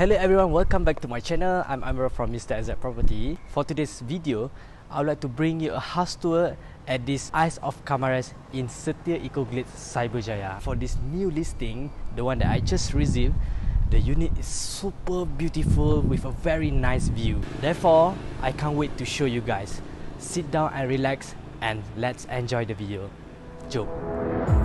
Hello everyone, welcome back to my channel. I'm Amira from Mr. AZ Property. For today's video, I would like to bring you a house tour at this Ice of Kamares in Setia Eco Glades, Cyberjaya. For this new listing, the one that I just received, the unit is super beautiful with a very nice view. Therefore, I can't wait to show you guys. Sit down and relax and let's enjoy the video. Jom.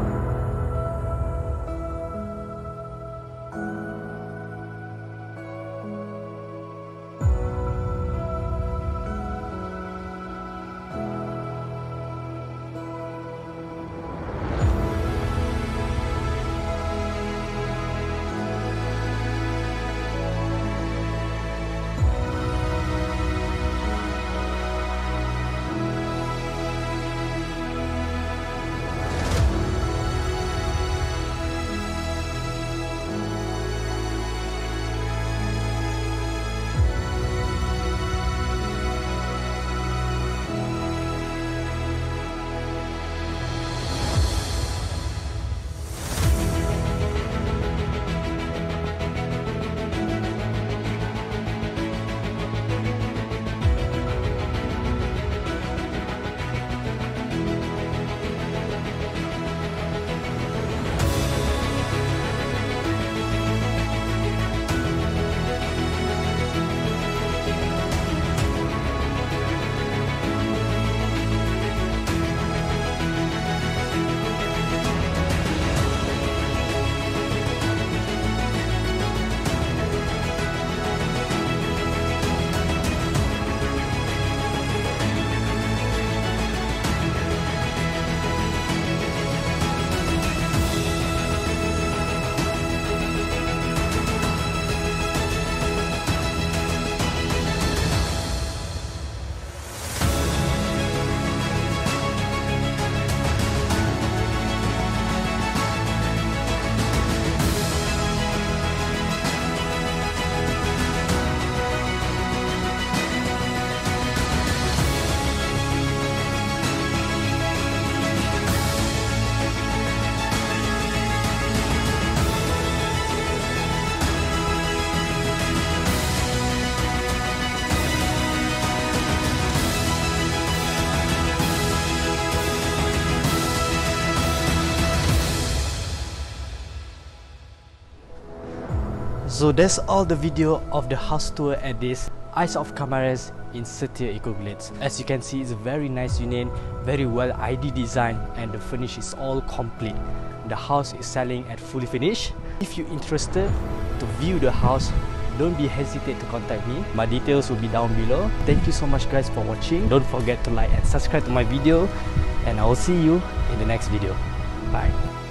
So that's all the video of the house tour at this Isle of Kamares in Setia Eco Glades. As you can see, it's a very nice unit, very well ID design and the finish is all complete. The house is selling at fully finished. If you're interested to view the house, don't be hesitate to contact me. My details will be down below. Thank you so much guys for watching. Don't forget to like and subscribe to my video and I will see you in the next video. Bye.